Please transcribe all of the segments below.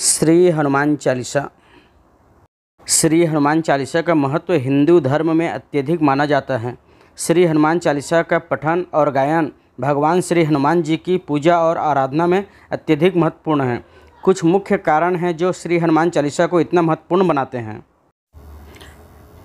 श्री हनुमान चालीसा। श्री हनुमान चालीसा का महत्व हिंदू धर्म में अत्यधिक माना जाता है। श्री हनुमान चालीसा का पठन और गायन भगवान श्री हनुमान जी की पूजा और आराधना में अत्यधिक महत्वपूर्ण है। कुछ मुख्य कारण हैं जो श्री हनुमान चालीसा को इतना महत्वपूर्ण बनाते हैं।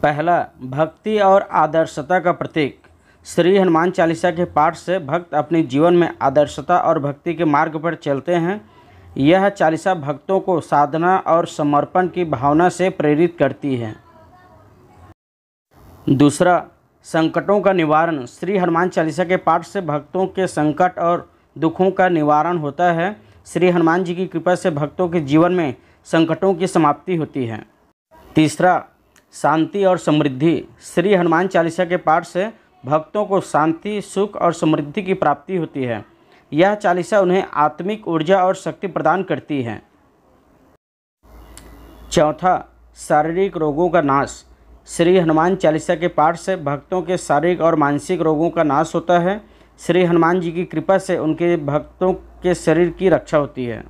पहला, भक्ति और आदर्शता का प्रतीक। श्री हनुमान चालीसा के पाठ से भक्त अपने जीवन में आदर्शता और भक्ति के मार्ग पर चलते हैं। यह चालीसा भक्तों को साधना और समर्पण की भावना से प्रेरित करती है। दूसरा, संकटों का निवारण। श्री हनुमान चालीसा के पाठ से भक्तों के संकट और दुखों का निवारण होता है। श्री हनुमान जी की कृपा से भक्तों के जीवन में संकटों की समाप्ति होती है। तीसरा, शांति और समृद्धि। श्री हनुमान चालीसा के पाठ से भक्तों को शांति, सुख और समृद्धि की प्राप्ति होती है। यह चालीसा उन्हें आत्मिक ऊर्जा और शक्ति प्रदान करती है। चौथा, शारीरिक रोगों का नाश। श्री हनुमान चालीसा के पाठ से भक्तों के शारीरिक और मानसिक रोगों का नाश होता है। श्री हनुमान जी की कृपा से उनके भक्तों के शरीर की रक्षा होती है।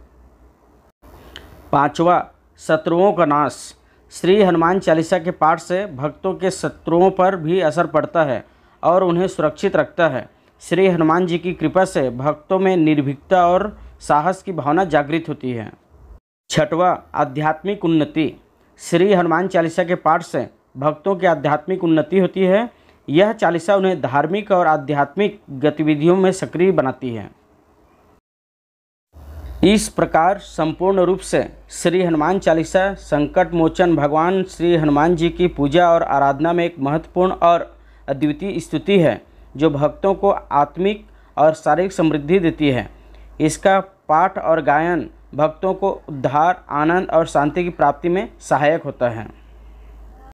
पांचवा, शत्रुओं का नाश। श्री हनुमान चालीसा के पाठ से भक्तों के शत्रुओं पर भी असर पड़ता है और उन्हें सुरक्षित रखता है। श्री हनुमान जी की कृपा से भक्तों में निर्भीकता और साहस की भावना जागृत होती है। छठवा, आध्यात्मिक उन्नति। श्री हनुमान चालीसा के पाठ से भक्तों की आध्यात्मिक उन्नति होती है। यह चालीसा उन्हें धार्मिक और आध्यात्मिक गतिविधियों में सक्रिय बनाती है। इस प्रकार संपूर्ण रूप से श्री हनुमान चालीसा, संकट मोचन भगवान श्री हनुमान जी की पूजा और आराधना में एक महत्वपूर्ण और अद्वितीय स्तुति है। जो भक्तों को आत्मिक और शारीरिक समृद्धि देती है। इसका पाठ और गायन भक्तों को उद्धार, आनंद और शांति की प्राप्ति में सहायक होता है।